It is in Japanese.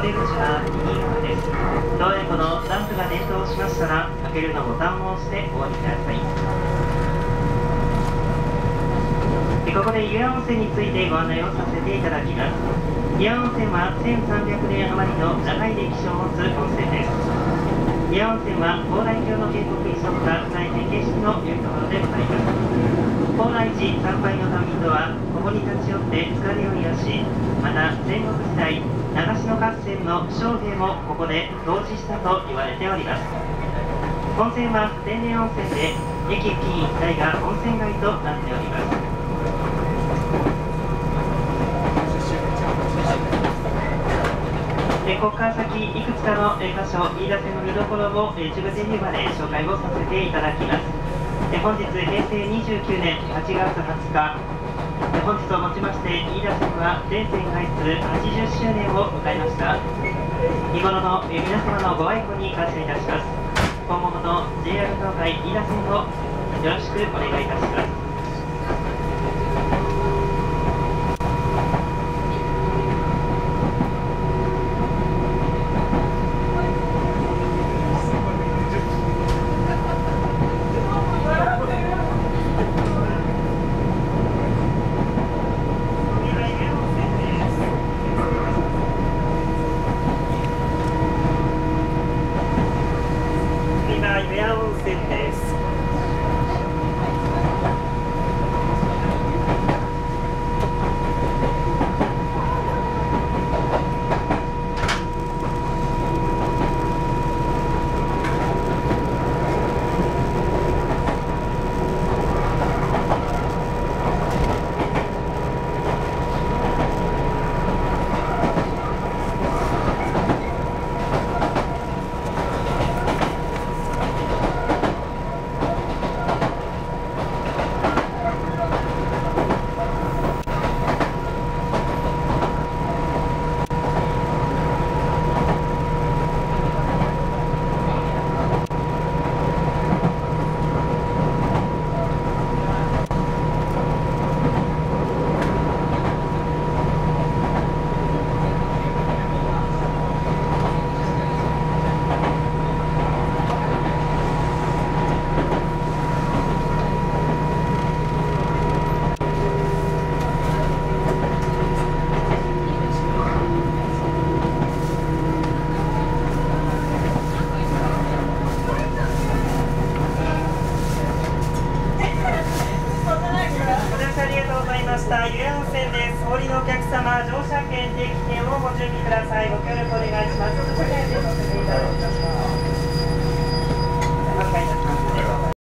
折れ口は右側ですドアエのランプが点灯しましたらかけるのボタンを押してお降りください。でここで湯屋温泉についてご案内をさせていただきます。湯屋温泉は1300年余りの長い歴史を持つ温泉です。湯屋温泉は高麗教の建国に沿った内戦形式の良いところでございます。高麗寺参拝の旅人はここに立ち寄って疲れを癒しまた戦国時代長篠合戦の将兵もここで同時したと言われております。温泉は天然温泉で駅付近一帯が温泉街となっております。えここから先いくつかのえ箇所飯田線の見どころをえ中部電流まで紹介をさせていただきます。え本日平成29年8月20日本日をもちまして飯田市は全線開通80周年を迎えました。日頃の皆様のご愛顧に感謝いたします。今後もと JR 東海飯田線をよろしくお願いいたします。した湯屋温泉ですお降りのお客様乗車券定期券をご準備ください。ご協力お願いします。